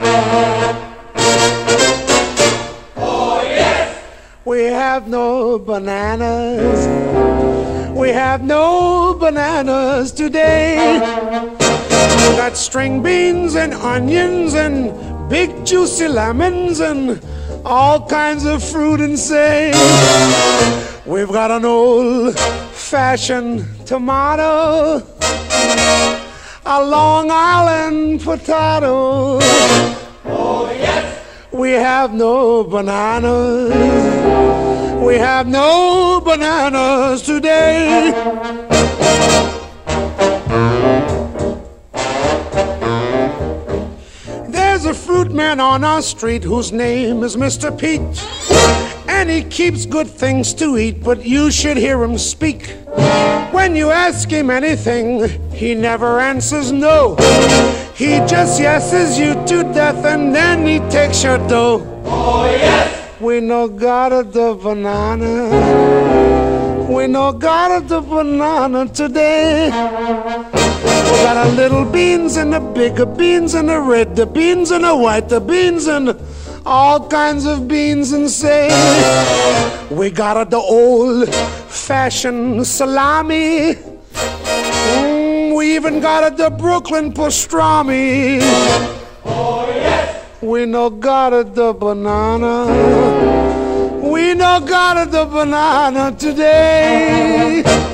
Oh, we have no bananas. We have no bananas today. We got string beans and onions and big juicy lemons and all kinds of fruit and say. We've got an old fashioned tomato, a Long Island potato. Oh, yes. We have no bananas. We have no bananas today. There's a fruit man on our street whose name is Mr. Pete. And he keeps good things to eat, but you should hear him speak. When you ask him anything, he never answers no. He just yeses you to death and then he takes your dough. Oh, yes! We no got a the banana. We no got a the banana today. We got a little beans and the bigger beans and the red, the beans and the white, the beans and all kinds of beans and say we got a the old fashioned salami. Even got the Brooklyn pastrami. Oh yes. We no got the banana. We no got the banana today.